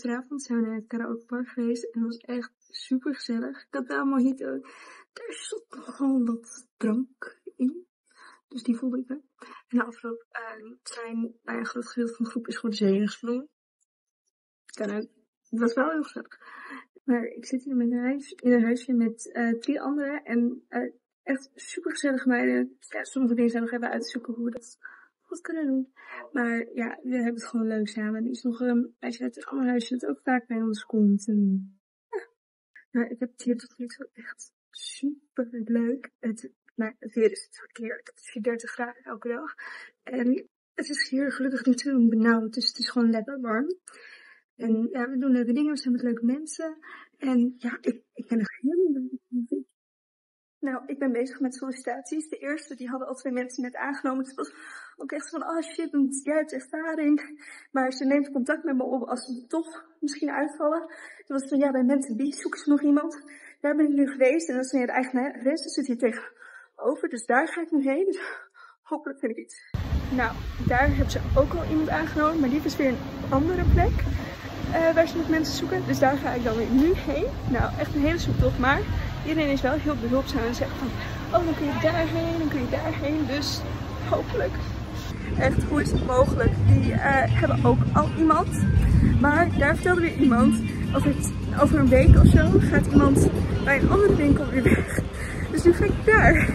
gisteravond zijn we naar het karaokepark geweest en het was echt super gezellig. Ik had wel mojito. Er zat gewoon wat drank in. Dus die voelde ik wel. En de afloop zijn bij een groot gedeelte van de groep is gewoon de zee ingesprongen. Kan ook. Het was wel heel gezellig. Maar ik zit hier in een huisje met uh, drie anderen en uh, echt super gezellige meiden. Ja, sommige dingen zijn nog even uit te zoeken hoe dat goed kunnen doen. Maar ja, we hebben het gewoon leuk samen. Er is nog een meisje uit een ander huisje dat ook vaak bij ons komt. En. Nou, ik heb het hier tot nu toe echt super leuk. Het, nou, het weer is het verkeerd. Het is 30 graden elke dag. En het is hier gelukkig niet zo benauwd, dus het is gewoon lekker warm. En ja, we doen leuke dingen, we zijn met leuke mensen. En ja, ik, ik ben er helemaal nou, ik ben bezig met sollicitaties. De eerste, die hadden al twee mensen net aangenomen. Dus het was ook echt van, oh shit, jij hebt ervaring. Maar ze neemt contact met me op als ze toch misschien uitvallen. Toen was het van, ja, bij mensen B zoeken ze nog iemand. Daar ben ik nu geweest. En dat is de eigenares, dat zit hier tegenover. Dus daar ga ik nu heen. Dus hopelijk vind ik iets. Nou, daar hebben ze ook al iemand aangenomen. Maar die is weer een andere plek. Uh, waar ze nog mensen zoeken. Dus daar ga ik dan weer nu heen. Nou, echt een hele zoektocht. Maar iedereen is wel heel behulpzaam en zegt van, oh dan kun je daarheen, dan kun je daarheen. Dus hopelijk. Echt, het mogelijk? Die uh, hebben ook al iemand. Maar daar vertelde weer iemand, over, het, over een week of zo gaat iemand bij een andere winkel weer weg. Dus nu ga ik daar.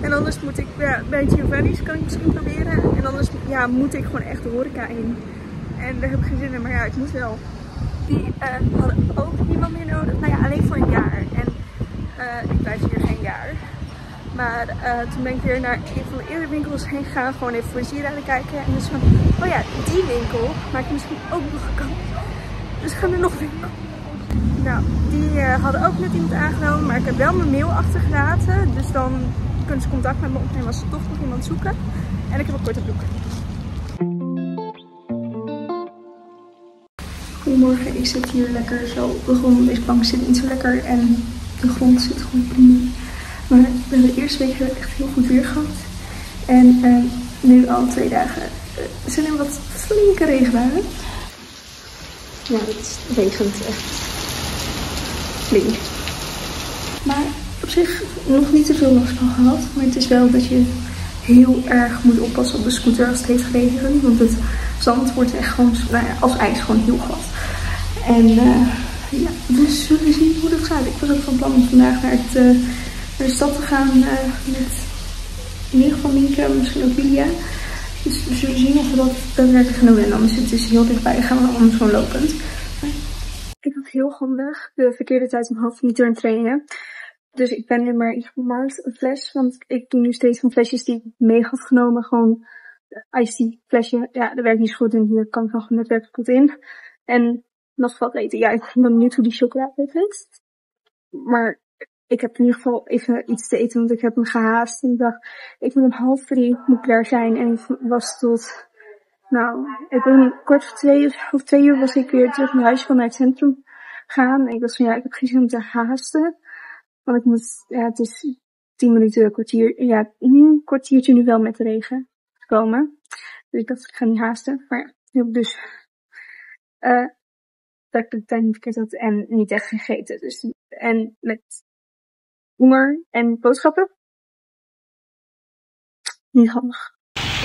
En anders moet ik, ja, bij Giovanni's kan ik misschien proberen. En anders ja, moet ik gewoon echt de horeca in. En daar heb ik geen zin in, maar ja, ik moet wel. Die uh, hadden ook niemand meer nodig. Nou ja, alleen voor een jaar. En uh, ik blijf hier geen jaar. Maar uh, toen ben ik weer naar een van de eerdere winkels heen gegaan. Gewoon even voor sieraden kijken. En dus van, oh ja, die winkel maakt misschien ook nog kans. Dus gaan er nog winkel. Nou, die uh, hadden ook net iemand aangenomen. Maar ik heb wel mijn mail achtergelaten. Dus dan kunnen ze contact met me opnemen als ze toch nog iemand zoeken. En ik heb een korte broek. Goedemorgen, ik zit hier lekker zo op de grond. Deze bank zit niet zo lekker en de grond zit gewoon prima. Maar we hebben de eerste week echt heel goed weer gehad. En uh, nu al twee dagen uh, zijn er wat flinke regenbuien. Ja, het regent echt flink. Maar op zich nog niet te veel last van gehad. Maar het is wel dat je heel erg moet oppassen op de scooter als het heeft geregend. Want het zand wordt echt gewoon, nou ja, als ijs gewoon heel glad. En uh, ja, dus we zien hoe dat gaat. Ik was ook van plan om vandaag naar, het, uh, naar de stad te gaan uh, met in ieder geval Mieke, misschien ook Julia. Dus we zullen zien of we dat daadwerkelijk gaan doen. En anders het heel dichtbij, gaan we anders gewoon lopend. Ik heb heel handig de verkeerde tijd om half niet door trainen. Dus ik ben nu maar ingemarkt een fles. Want ik doe nu steeds van flesjes die ik mee had genomen. Gewoon iced flesje. Ja, dat werkt niet goed. En hier kan ik nog netwerk goed in. En nog wat eten. Ja, ik ben benieuwd hoe die chocolade heeft. Maar ik heb in ieder geval even iets te eten, want ik heb hem gehaast. En ik dacht, ik moet om half drie moet klaar zijn. En ik was tot, nou, ik ben kort voor twee, of twee uur was ik weer terug naar huis van naar het centrum gaan. En ik dacht van, ja, ik heb geen zin om te haasten. Want ik moet, ja, het is tien minuten, kwartier, ja, een kwartiertje nu wel met de regen komen. Dus ik dacht, ik ga niet haasten. Maar ja, dus, uh, dat ik de tijd niet verkeerd had en niet echt gegeten. Dus, en met honger en boodschappen. Niet handig.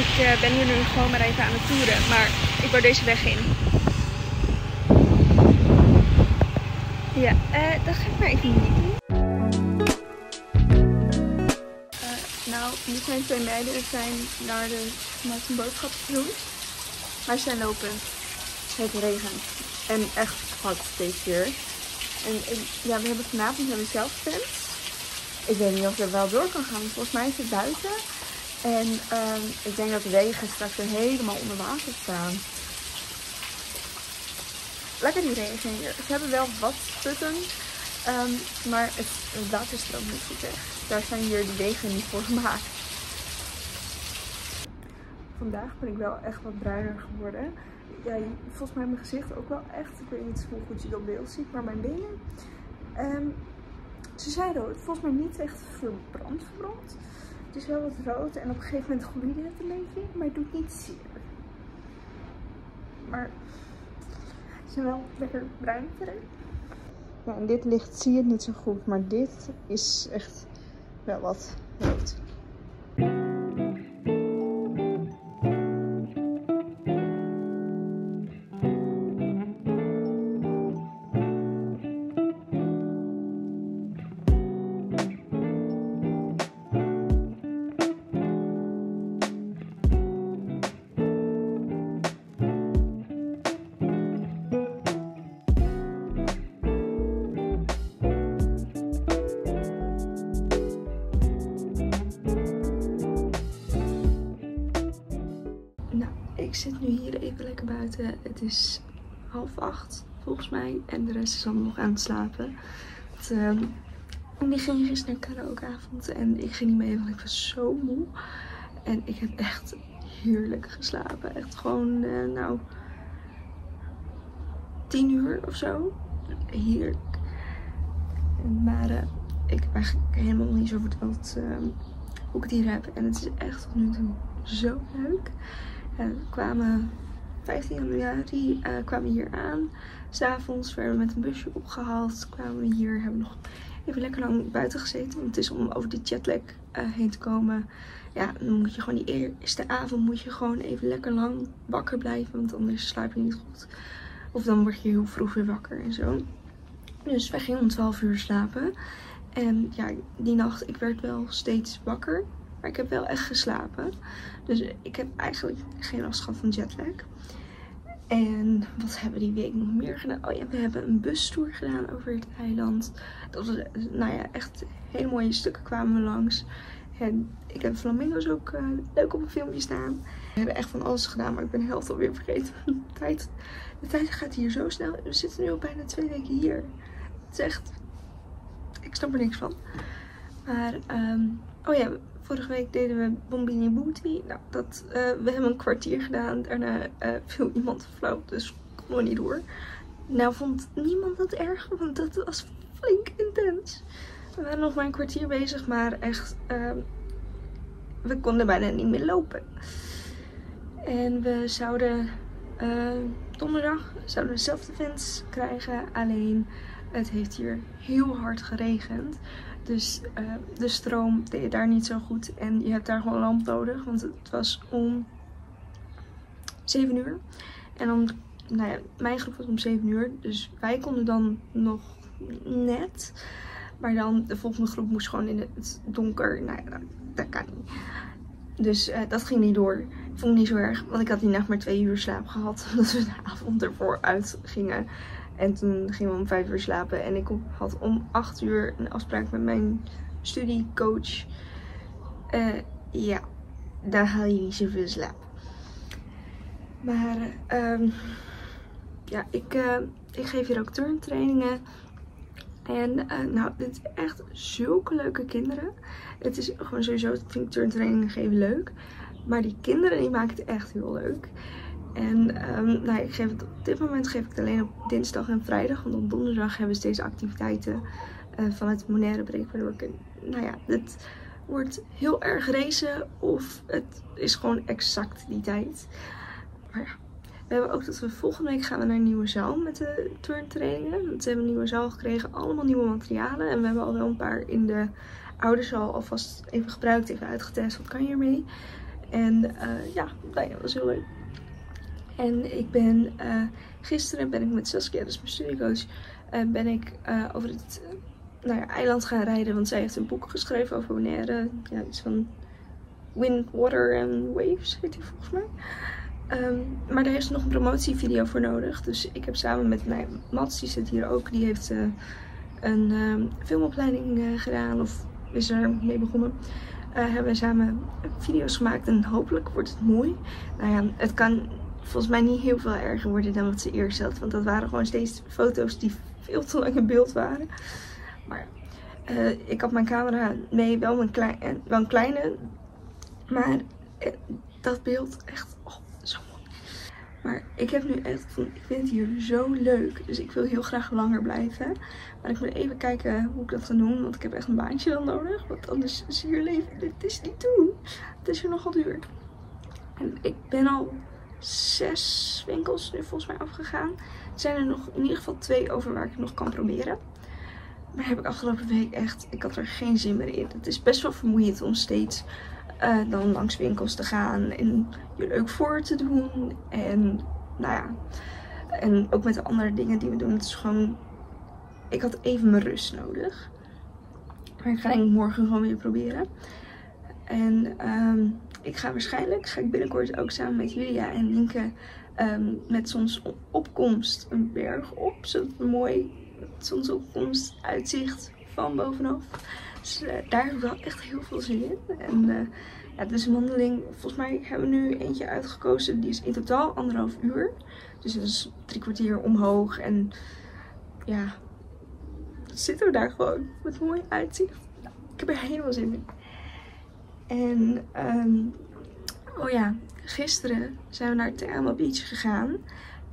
Ik uh, ben hier nu gewoon maar even aan het toeren, maar ik wou deze weg in. Ja, uh, dat ga ik maar even niet doen. Uh, nou, nu zijn twee meiden zijn naar de markt een boodschap doen. Maar ze zijn lopen. Het regent. En echt hard deze keer. En ja, we hebben vanavond hebben we zelf tent. Ik weet niet of er wel door kan gaan, want volgens mij is het buiten. En um, ik denk dat de wegen straks weer helemaal onder water staan. Lekker die regen hier. Ze hebben wel wat putten, um, maar het, het water stroomt niet goed weg. Daar zijn hier de wegen niet voor gemaakt. Vandaag ben ik wel echt wat bruiner geworden ja, volgens mij mijn gezicht ook wel echt. Ik weet niet hoe goed je het op beeld ziet, maar mijn benen. Um, ze zijn rood. Volgens mij niet echt verbrand verbrand. Het is wel wat rood en op een gegeven moment gloeide het een beetje, maar het doet niet zeer. Maar ze zijn wel lekker bruin verder. Ja, in dit licht zie je het niet zo goed, maar dit is echt wel wat rood. Het is half acht volgens mij. En de rest is allemaal nog aan het slapen. Het, ehm, die ging gisteren naar karaokeavond. En ik ging niet mee, want ik was zo moe. En ik heb echt heerlijk geslapen. Echt gewoon, eh, nou, tien uur of zo. Heerlijk. Maar eh, ik heb eigenlijk helemaal niet zo verteld ehm, hoe ik het hier heb. En het is echt tot nu toe zo leuk. En we kwamen 15 januari eh, kwamen we hier aan. S'avonds werden we met een busje opgehaald. Kwamen we hier, hebben we nog even lekker lang buiten gezeten. Want het is om over de jetlag eh, heen te komen. Ja, dan moet je gewoon die eerste avond moet je gewoon even lekker lang wakker blijven. Want anders slaap je niet goed. Of dan word je heel vroeg weer wakker en zo. Dus wij gingen om 12 uur slapen. En ja, die nacht, ik werd wel steeds wakker. Maar ik heb wel echt geslapen. Dus ik heb eigenlijk geen last gehad van jetlag. En wat hebben die week nog meer gedaan? Oh ja, we hebben een bustour gedaan over het eiland. Dat was, nou ja, echt hele mooie stukken kwamen we langs. En ik heb flamingo's ook uh, leuk op een filmpje staan. We hebben echt van alles gedaan, maar ik ben de helft alweer vergeten. De tijd, de tijd gaat hier zo snel. We zitten nu al bijna twee weken hier. Het is echt... Ik snap er niks van. Maar, um, oh ja, vorige week deden we Bombini Booty. Nou, dat, uh, we hebben een kwartier gedaan. Daarna uh, viel iemand flauw, dus kon we niet door. Nou vond niemand dat erg, want dat was flink intens. We waren nog maar een kwartier bezig, maar echt, uh, we konden bijna niet meer lopen. En we zouden donderdag zouden we self-defense krijgen. Alleen het heeft hier heel hard geregend. Dus uh, de stroom deed daar niet zo goed. En je hebt daar gewoon lamp nodig. Want het was om 7 uur. En dan, nou ja, mijn groep was om 7 uur. Dus wij konden dan nog net. Maar dan de volgende groep moest gewoon in het donker. Nou ja, dat kan niet. Dus uh, dat ging niet door. Ik vond het niet zo erg. Want ik had die nacht maar twee uur slaap gehad. Omdat we de avond ervoor uit gingen. En toen gingen we om vijf uur slapen. En ik had om acht uur een afspraak met mijn studiecoach. Uh, ja, daar haal je niet zoveel slaap. Maar um, ja, ik, uh, ik geef hier ook turntrainingen. En uh, nou, dit is echt zulke leuke kinderen. Het is gewoon sowieso, ik vind turntrainingen geven leuk. Maar die kinderen die maken het echt heel leuk. En um, nou, ik geef het, op dit moment geef ik het alleen op dinsdag en vrijdag. Want op donderdag hebben we steeds activiteiten uh, van het Monaire Break. Waardoor ik, nou ja, het wordt heel erg racen of het is gewoon exact die tijd. Maar ja, we hebben ook dat we volgende week gaan we naar een nieuwe zaal met de turntrainingen. Want we hebben een nieuwe zaal gekregen, allemaal nieuwe materialen. En we hebben al wel een paar in de oude zaal alvast even gebruikt, even uitgetest. Wat kan je ermee? En ja, nou ja, dat was heel leuk. En ik ben, uh, gisteren ben ik met Saskia, dus mijn studiecoach, uh, ben ik uh, over het nou eiland gaan rijden. Want zij heeft een boek geschreven over Bonaire. Ja, iets van Wind, Water and Waves heet die volgens mij. Um, maar daar is nog een promotievideo voor nodig. Dus ik heb samen met nou, Mats, die zit hier ook, die heeft een um, filmopleiding gedaan. Of is er mee begonnen. hebben we samen video's gemaakt en hopelijk wordt het mooi. Nou ja, het kan volgens mij niet heel veel erger worden dan wat ze eerst had. Want dat waren gewoon steeds foto's die veel te lang in beeld waren. Maar uh, ik had mijn camera mee, wel een, klein, wel een kleine. Maar uh, dat beeld echt oh, zo mooi. Maar ik heb nu echt ik vind het hier zo leuk. Dus ik wil heel graag langer blijven. Maar ik moet even kijken hoe ik dat ga doen. Want ik heb echt een baantje dan nodig. Want anders is hier leven, dit is niet doen. Het is hier nogal duur. En ik ben al zes winkels nu volgens mij afgegaan. Er zijn er nog in ieder geval twee over waar ik nog kan proberen. Maar heb ik afgelopen week echt, ik had er geen zin meer in. Het is best wel vermoeiend om steeds uh, dan langs winkels te gaan en je leuk voor te doen. En nou ja, en ook met de andere dingen die we doen. Het is gewoon, ik had even mijn rust nodig. Maar ik ga denk morgen gewoon weer proberen. En um, ik ga waarschijnlijk, ga ik binnenkort ook samen met Julia en Linke um, met zonsopkomst een berg op. Een mooi zonsopkomst uitzicht van bovenaf. Dus uh, daar heb ik wel echt heel veel zin in. En uh, ja, het is een wandeling. Volgens mij hebben we nu eentje uitgekozen. Die is in totaal anderhalf uur. Dus het is drie kwartier omhoog. En ja, zitten we daar gewoon met mooi uitzicht. Ik heb er helemaal zin in. En, um, oh ja, gisteren zijn we naar Teramo Beach gegaan.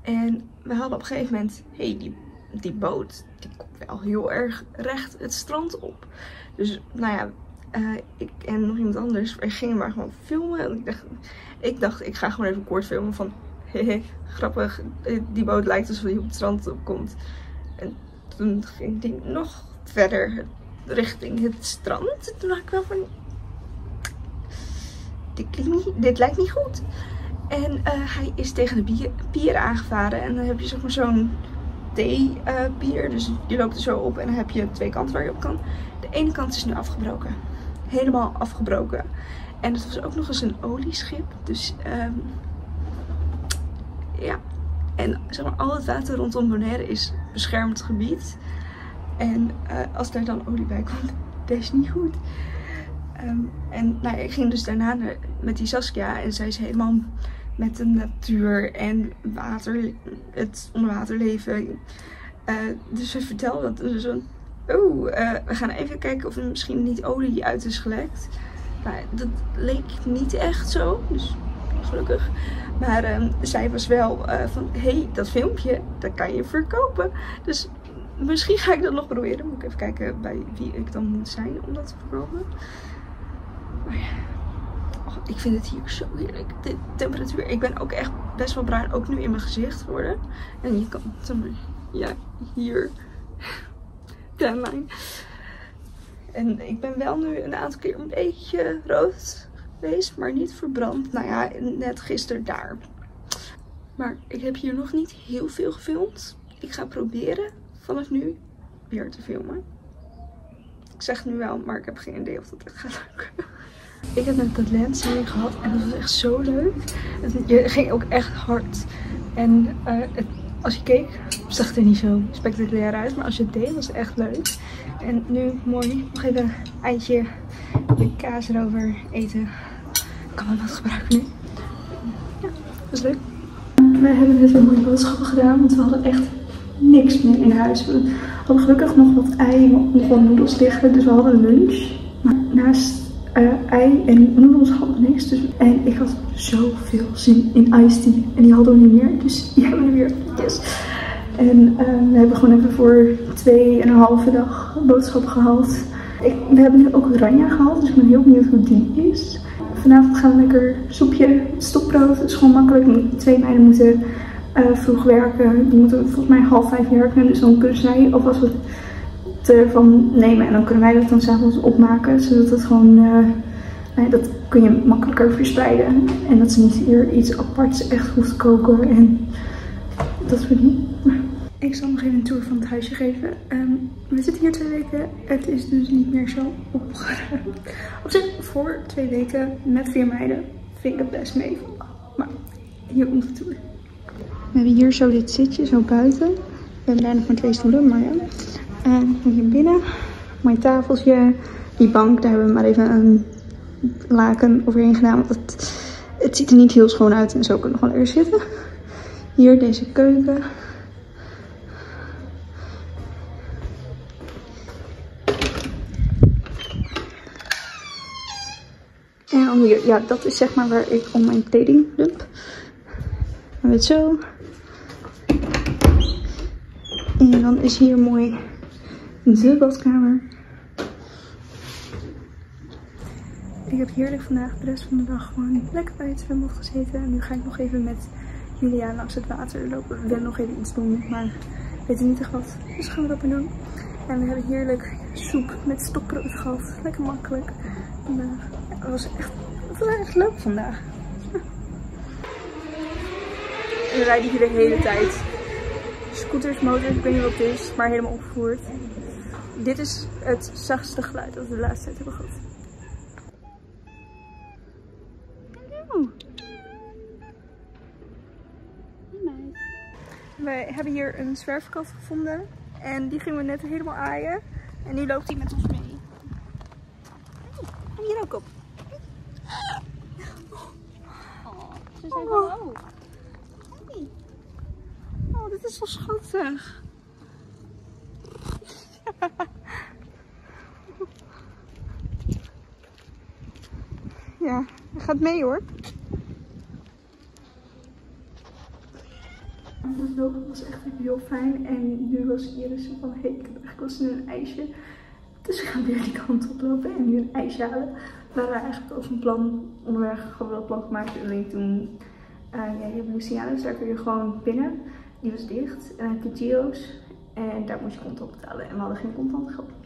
En we hadden op een gegeven moment, hé, hey, die, die boot, die komt wel heel erg recht het strand op. Dus, nou ja, uh, ik en nog iemand anders, wij gingen maar gewoon filmen. Ik dacht, ik dacht, ik ga gewoon even kort filmen van, hehe, grappig, die boot lijkt alsof hij op het strand opkomt. En toen ging ding nog verder richting het strand. Toen dacht ik wel van, dit, lijkt niet goed. En uh, hij is tegen de bier, aangevaren. En dan heb je zeg maar zo'n T-pier. dus die loopt er zo op en dan heb je twee kanten waar je op kan. De ene kant is nu afgebroken. Helemaal afgebroken. En het was ook nog eens een olieschip. Dus um, ja. En zeg maar, al het water rondom Bonaire is beschermd gebied. En uh, als daar dan olie bij komt, dat is niet goed. Um, en nou, ik ging dus daarna met die Saskia en zij is helemaal met de natuur en water, het onderwaterleven. Uh, dus ze vertelde dat dus zo, oh, uh, we gaan even kijken of er misschien niet olie uit is gelekt. Nou, dat leek niet echt zo, dus gelukkig. Maar uh, zij was wel uh, van, hé, hey, dat filmpje, dat kan je verkopen. Dus misschien ga ik dat nog proberen. Moet ik even kijken bij wie ik dan moet zijn om dat te verkopen. Maar ja, ik vind het hier zo heerlijk. De temperatuur, ik ben ook echt best wel bruin, ook nu in mijn gezicht geworden. En je kan, ja, hier, timeline. En ik ben wel nu een aantal keer een beetje rood geweest, maar niet verbrand. Nou ja, net gisteren daar. Maar ik heb hier nog niet heel veel gefilmd. Ik ga proberen vanaf nu weer te filmen. Ik zeg nu wel, maar ik heb geen idee of dat echt gaat lukken. Ik heb net dat lensing gehad en dat was echt zo leuk. Het ging ook echt hard. En uh, het, als je keek, zag het er niet zo spectaculair uit. Maar als je het deed, was het echt leuk. En nu mooi, nog even een eitje met kaas erover eten. Ik kan wel wat gebruiken nu. Ja, dat is leuk. We hebben net weer mooie boodschappen gedaan, want we hadden echt niks meer in huis. We hadden gelukkig nog wat ei nog wat noedels liggen, dus we hadden lunch. Maar naast uh, ei en noedels hadden we niks. Dus, en ik had zoveel zin in iced tea. En die hadden we niet meer. Dus die hebben we weer. Yes. En uh, we hebben gewoon even voor twee en een halve dag boodschappen gehaald. Ik, we hebben nu ook oranje gehaald. Dus ik ben heel benieuwd hoe die is. Vanavond gaan we lekker soepje, stokbrood. Het is gewoon makkelijk. Twee meiden moeten uh, vroeg werken. Die moeten volgens mij half vijf werken. Dus dan kunnen zij alvast wat ervan nemen. En dan kunnen wij dat dan s'avonds opmaken. Zodat het gewoon, uh, dat kun je makkelijker verspreiden. En dat ze niet hier iets aparts echt hoeft koken. En dat soort dingen. Ik zal nog even een tour van het huisje geven. Um, we zitten hier twee weken. Het is dus niet meer zo opgeruimd. Op zich, voor twee weken met vier meiden vind ik het best mee. Maar hier komt de tour. We hebben hier zo dit zitje, zo buiten. We hebben daar nog maar twee stoelen, maar ja. En hier binnen, mijn tafeltje, die bank, daar hebben we maar even een laken overheen gedaan. Want het, het ziet er niet heel schoon uit en zo kunnen we gewoon lekker zitten. Hier deze keuken. En dan hier, ja, dat is zeg maar waar ik al mijn kleding dump. En het zo. En dan is hier mooi de badkamer. Ik heb heerlijk vandaag de rest van de dag gewoon lekker bij het zwembad gezeten. En nu ga ik nog even met Julia langs het water lopen. We willen nog even iets doen, maar weten niet echt wat. Dus gaan we dat doen. En we hebben heerlijk soep met stokbrood gehad. Lekker makkelijk. En, het was echt, het leuk vandaag. We rijden hier de hele tijd. Scooters, motors, ik weet niet wat het is, maar helemaal opgevoerd. Dit is het zachtste geluid dat we de laatste tijd hebben gehad. Hallo. Wij hebben hier een zwerfkat gevonden. En die gingen we net helemaal aaien. En nu loopt hij met ons mee. Kom hier ook op. Oh, ze zijn Oh. hallo. Oh, dit is zo schattig. Ja, hij gaat mee hoor. Het lopen was echt heel fijn en nu was Iris van, hey, ik heb eigenlijk wel een ijsje. Dus we gaan weer die kant op lopen en nu een ijsje halen. We waren eigenlijk over een plan, onderweg gewoon wel plan gemaakt. Alleen toen, eh ja, je hebt Lucianus, daar kun je gewoon binnen. Die was dicht. En dan heb je Gio's en daar moest je contant betalen. En we hadden geen contant geld.